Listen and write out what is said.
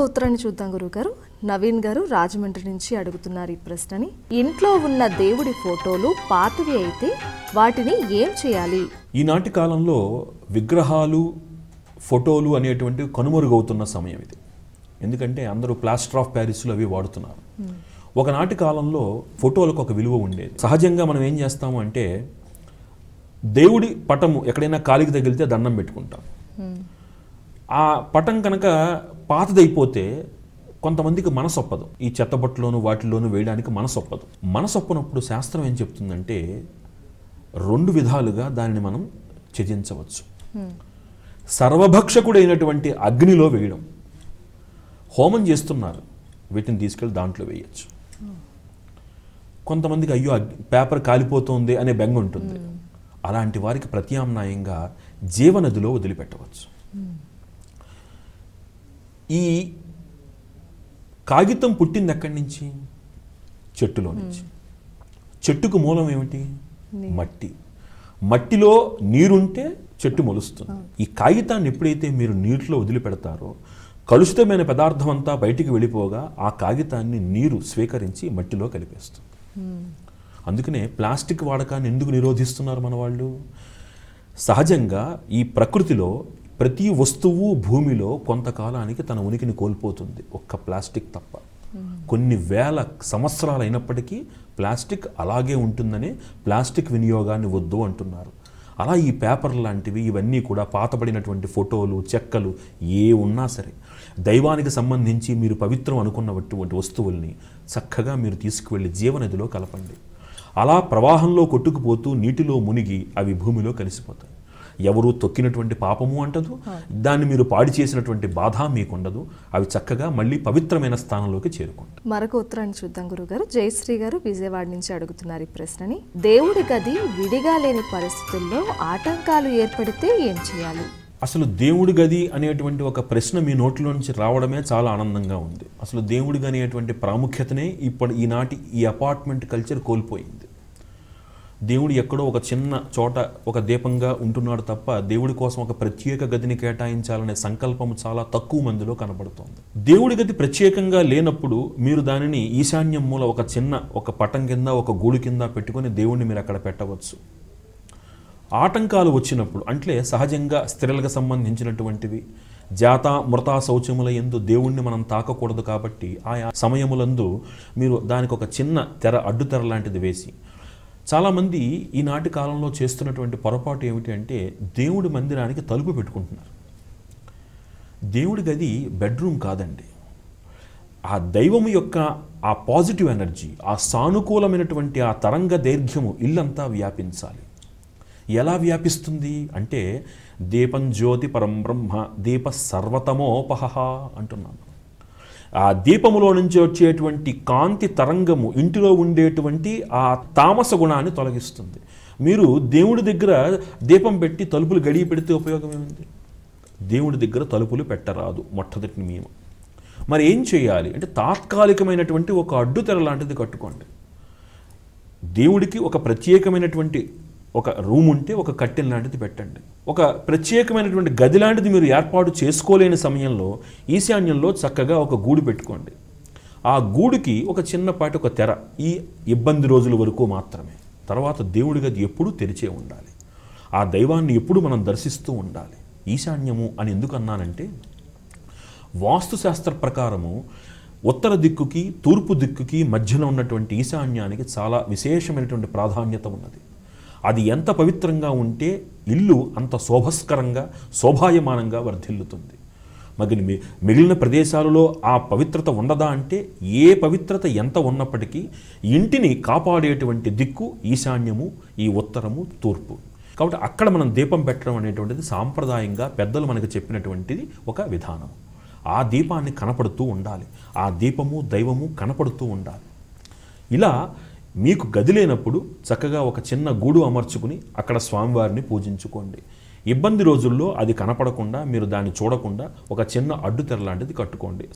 మరొక ఉత్తరాన్ని చూద్దాం గురుగారు నవీన్ గారు రాజమండ్రి నుంచి అడుగుతున్నారు ఈ ప్రశ్నని. ఇంట్లో ఉన్న దేవుడి ఫోటోలు పాతవి అయితే వాటిని ఏం చేయాలి? ఈనాటి కాలంలో విగ్రహాలు ఫోటోలు అనేటువంటివి కనుమరుగవుతున్న సమయం ఇది. ఎందుకంటే అందరూ ప్లాస్టర్ ఆఫ్ ప్యారిస్లో అవి వాడుతున్నారు. ఒకనాటి కాలంలో ఫోటోలకు ఒక విలువ ఉండేది. సహజంగా మనం ఏం చేస్తాము అంటే దేవుడి పటము ఎక్కడైనా కాలికి తగిలితే దండం పెట్టుకుంటాం. ఆ పటం కనుక పాతదైపోతే కొంతమందికి మనసొప్పదు. ఈ చెత్తబొట్టులోను వాటిలోను వేయడానికి మనసొప్పదు. మనసొప్పనప్పుడు శాస్త్రం ఏం చెప్తుందంటే రెండు విధాలుగా దానిని మనం త్యజించవచ్చు. సర్వభక్షకుడైనటువంటి అగ్నిలో వేయడం. హోమం చేస్తున్నారు. వీటిని తీసుకెళ్ళి దాంట్లో వేయచ్చు. కొంతమందికి అయ్యో పేపర్ కాలిపోతుంది అనే బెంగ ఉంటుంది. అలాంటి వారికి ప్రత్యామ్నాయంగా జీవనదిలో వదిలిపెట్టవచ్చు. ఈ కాగితం పుట్టింది ఎక్కడి నుంచి? చెట్టులో నుంచి. చెట్టుకు మూలం ఏమిటి? మట్టి. మట్టిలో నీరుంటే చెట్టు మొలుస్తుంది. ఈ కాగితాన్ని ఎప్పుడైతే మీరు నీటిలో వదిలిపెడతారో కలుషితమైన పదార్థం అంతా బయటికి వెళ్ళిపోగా ఆ కాగితాన్ని నీరు స్వీకరించి మట్టిలో కలిపేస్తుంది. అందుకనే ప్లాస్టిక్ వాడకాన్ని ఎందుకు నిరోధిస్తున్నారు మన వాళ్ళు? సహజంగా ఈ ప్రకృతిలో ప్రతి వస్తువు భూమిలో కొంతకాలానికి తన ఉనికిని కోల్పోతుంది. ఒక్క ప్లాస్టిక్ తప్ప. కొన్ని వేల సంవత్సరాలు అయినప్పటికీ ప్లాస్టిక్ అలాగే ఉంటుందని ప్లాస్టిక్ వినియోగాన్ని వద్దు అంటున్నారు. అలా ఈ పేపర్ లాంటివి ఇవన్నీ కూడా పాతబడినటువంటి ఫోటోలు చెక్కలు ఏ ఉన్నా సరే దైవానికి సంబంధించి మీరు పవిత్రం అనుకున్నటువంటి వస్తువుల్ని చక్కగా మీరు తీసుకువెళ్ళి జీవనదిలో కలపండి. అలా ప్రవాహంలో కొట్టుకుపోతూ నీటిలో మునిగి అవి భూమిలో కలిసిపోతాయి. ఎవరు తొక్కినటువంటి పాపము అంటదు. దాన్ని మీరు పాడి చేసినటువంటి బాధ మీకుండదు. అవి చక్కగా మళ్ళీ పవిత్రమైన స్థానంలోకి చేరుకుంటాయి. మరొక ఉత్తరాన్ని చూద్దాం గురుగారు. జయశ్రీ గారు విజయవాడ నుంచి అడుగుతున్నారు ఈ ప్రశ్నని. దేవుడి గది విడిగా లేని పరిస్థితుల్లో ఆటంకాలు ఏర్పడితే ఏం చేయాలి? అసలు దేవుడి గది అనేటువంటి ఒక ప్రశ్న మీ నోట్లో నుంచి రావడమే చాలా ఆనందంగా ఉంది. అసలు దేవుడి గది అనేటువంటి ప్రాముఖ్యతనే ఇప్పుడు ఈనాటి ఈ అపార్ట్మెంట్ కల్చర్ కోల్పోయింది. దేవుడు ఎక్కడో ఒక చిన్న చోట ఒక దీపంగా ఉంటున్నాడు తప్ప దేవుడి కోసం ఒక ప్రత్యేక గదిని కేటాయించాలనే సంకల్పం చాలా తక్కువ మందిలో కనబడుతోంది. దేవుడి గది ప్రత్యేకంగా లేనప్పుడు మీరు దానిని ఈశాన్యం మూల ఒక చిన్న ఒక పటం కింద ఒక గూడు కింద పెట్టుకొని దేవుడిని మీరు అక్కడ పెట్టవచ్చు. ఆటంకాలు వచ్చినప్పుడు అంటే సహజంగా స్త్రీలకు సంబంధించినటువంటివి జాత మృతా శౌచముల ఎందు దేవుణ్ణి మనం తాకకూడదు కాబట్టి ఆయా సమయములందు మీరు దానికి ఒక చిన్న తెర అడ్డుతెర లాంటిది వేసి చాలామంది ఈనాటి కాలంలో చేస్తున్నటువంటి పొరపాటు ఏమిటి అంటే దేవుడి మందిరానికి తలుపు పెట్టుకుంటున్నారు. దేవుడి గది బెడ్రూమ్ కాదండి. ఆ దైవము యొక్క ఆ పాజిటివ్ ఎనర్జీ ఆ సానుకూలమైనటువంటి ఆ తరంగ దైర్ఘ్యము ఇల్లంతా వ్యాపించాలి. ఎలా వ్యాపిస్తుంది అంటే దీపం జ్యోతి పరం బ్రహ్మ దీప సర్వతమోపహ అంటున్నాను. ఆ దీపములో నుంచి వచ్చేటువంటి కాంతి తరంగము ఇంటిలో ఉండేటువంటి ఆ తామస గుణాన్ని తొలగిస్తుంది. మీరు దేవుడి దగ్గర దీపం పెట్టి తలుపులు గడియ పెడితే ఉపయోగం ఏముంది? దేవుడి దగ్గర తలుపులు పెట్టరాదు మొట్టమొదటి నియమం. మరి ఏం చేయాలి? అంటే తాత్కాలికమైనటువంటి ఒక అడ్డుతెర లాంటిది కట్టుకోండి. దేవుడికి ఒక ప్రత్యేకమైనటువంటి ఒక రూమ్ ఉంటే ఒక కట్టెల లాంటిది పెట్టండి. ఒక ప్రత్యేకమైనటువంటి గది లాంటిది మీరు ఏర్పాటు చేసుకోలేని సమయంలో ఈశాన్యంలో చక్కగా ఒక గూడు పెట్టుకోండి. ఆ గూడుకి ఒక చిన్నపాటి ఒక తెర ఈ ఇబ్బంది రోజుల వరకు మాత్రమే. తర్వాత దేవుడి గది ఎప్పుడూ తెరిచే ఉండాలి. ఆ దైవాన్ని ఎప్పుడు మనం దర్శిస్తూ ఉండాలి. ఈశాన్యము అని ఎందుకు అన్నానంటే వాస్తుశాస్త్ర ప్రకారము ఉత్తర దిక్కుకి తూర్పు దిక్కుకి మధ్యలో ఉన్నటువంటి ఈశాన్యానికి చాలా విశేషమైనటువంటి ప్రాధాన్యత ఉన్నది. అది ఎంత పవిత్రంగా ఉంటే ఇల్లు అంత శోభస్కరంగా శోభాయమానంగా వర్ధిల్లుతుంది. మగిలి మిగిలిన ప్రదేశాలలో ఆ పవిత్రత ఉండదా అంటే ఏ పవిత్రత ఎంత ఉన్నప్పటికీ ఇంటిని కాపాడేటువంటి దిక్కు ఈశాన్యము ఈ ఉత్తరము తూర్పు. కాబట్టి అక్కడ మనం దీపం పెట్టడం అనేటువంటిది సాంప్రదాయంగా పెద్దలు మనకు చెప్పినటువంటిది ఒక విధానం ఆ దీపాన్ని కనపడుతూ ఉండాలి. ఆ దీపము దైవము కనపడుతూ ఉండాలి. ఇలా మీకు గది లేనప్పుడు చక్కగా ఒక చిన్న గూడు అమర్చుకుని అక్కడ స్వామివారిని పూజించుకోండి. ఇబ్బంది రోజుల్లో అది కనపడకుండా మీరు దాన్ని చూడకుండా ఒక చిన్న అడ్డుతెర లాంటిది కట్టుకోండి.